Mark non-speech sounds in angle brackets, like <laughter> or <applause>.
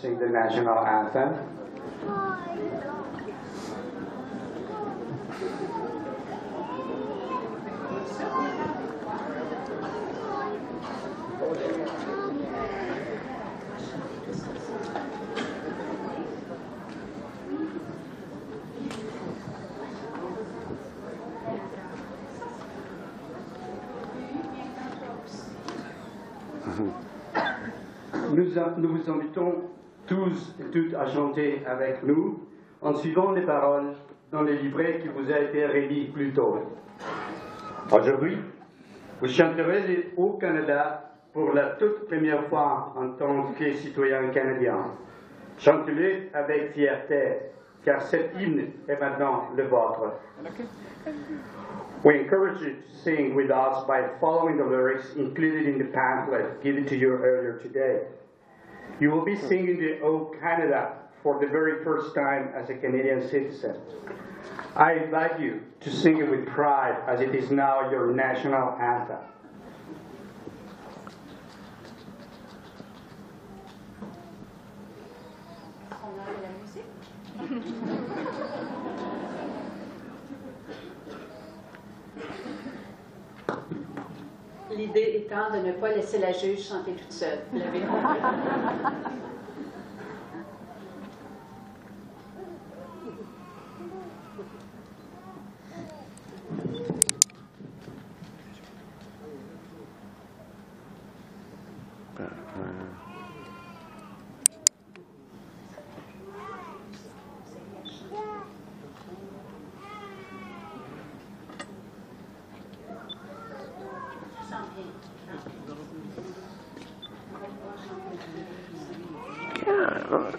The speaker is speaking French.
sing the national anthem. Nous, a- nous vous invitons tous et toutes à chanter avec nous en suivant les paroles dans le livret qui vous a été remis plus tôt. Aujourd'hui, vous chanterez au Canada pour la toute première fois en tant que citoyen canadien. Chantez-le avec fierté, car cet hymne est maintenant le vôtre. We encourage you to sing with us by following the lyrics included in the pamphlet given to you earlier today. You will be singing the O Canada for the very first time as a Canadian citizen. I invite you to sing it with pride as it is now your national anthem. On a la musique. <laughs> L'idée étant de ne pas laisser la juge chanter toute seule. Compris. Ça Cara.